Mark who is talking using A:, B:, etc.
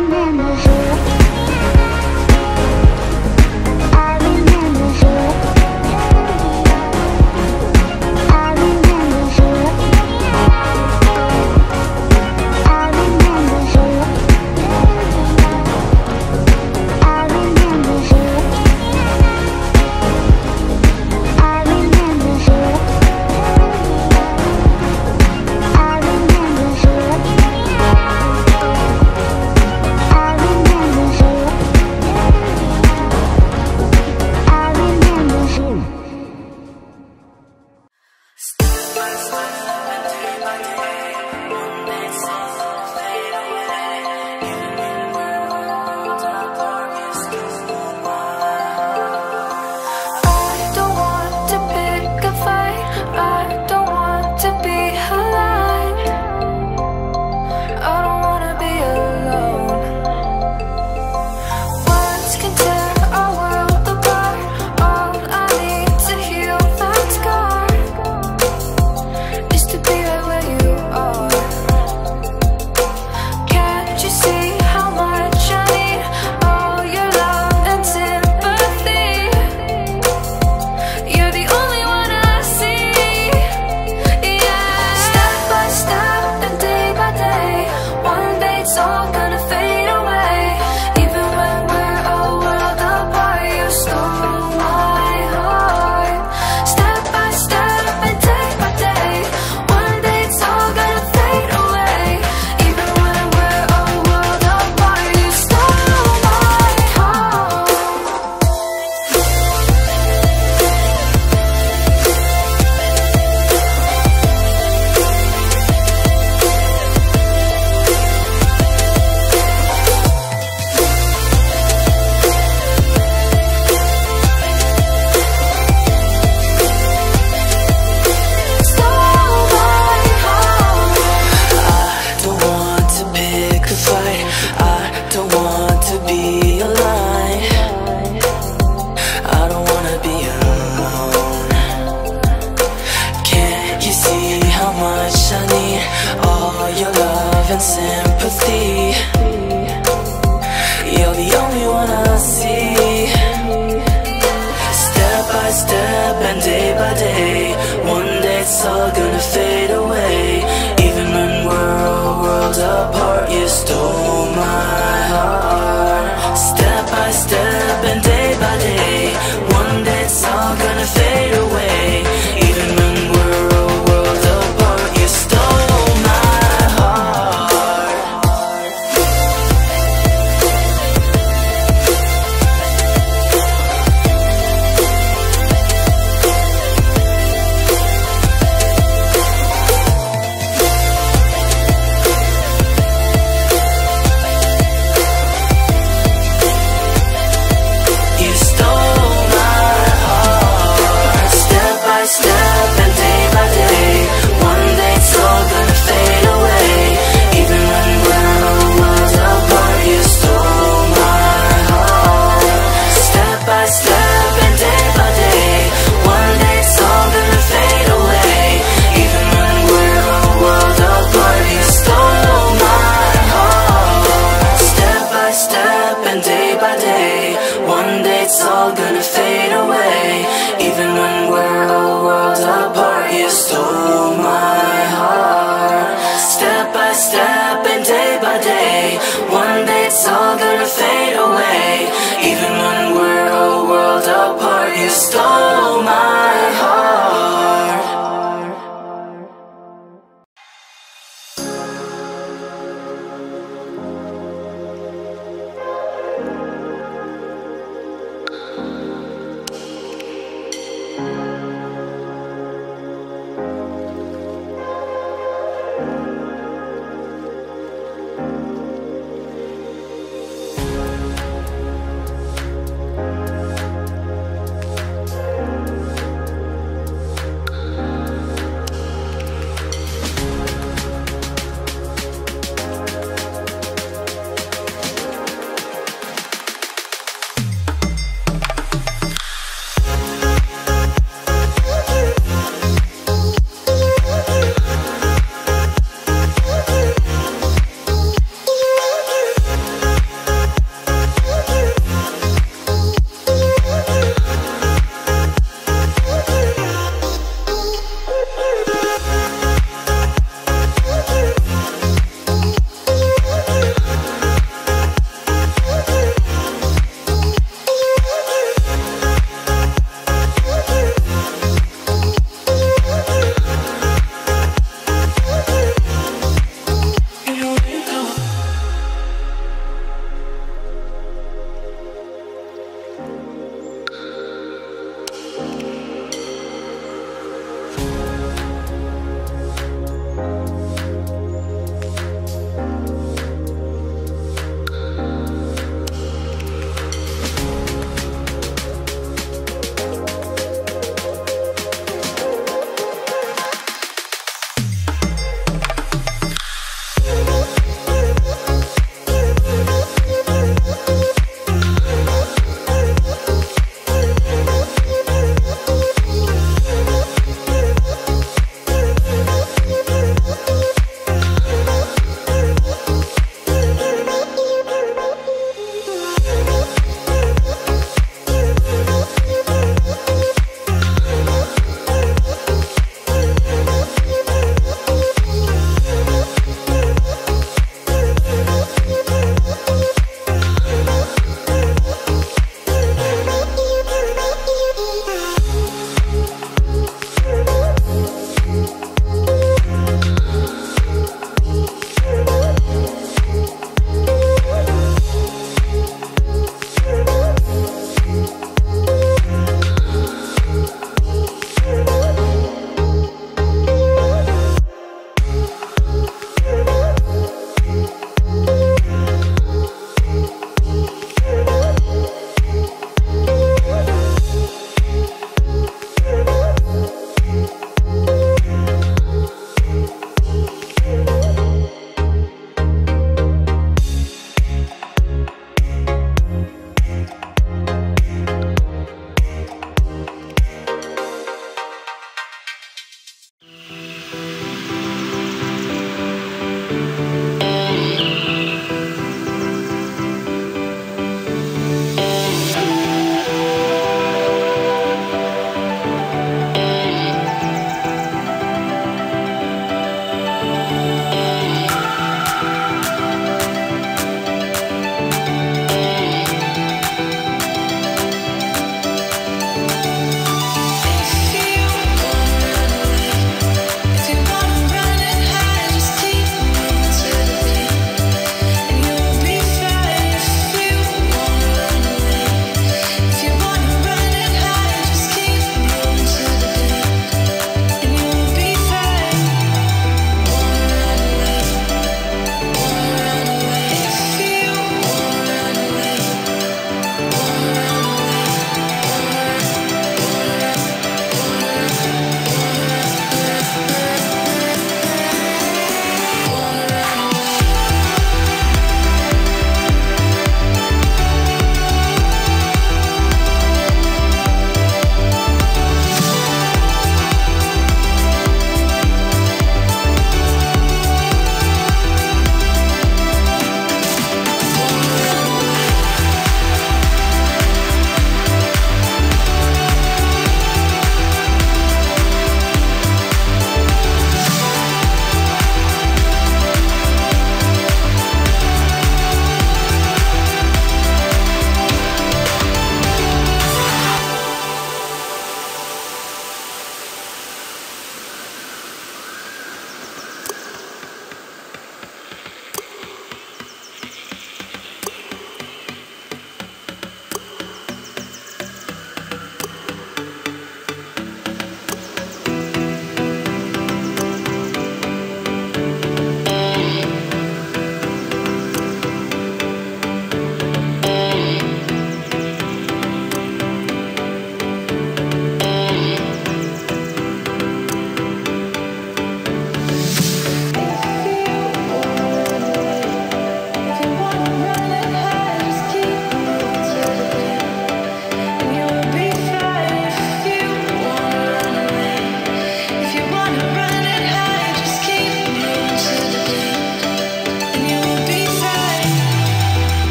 A: remember want sympathy You're the only one I see Step by step and day by day One day it's all gonna fade away Even when we're a world apart, you're still.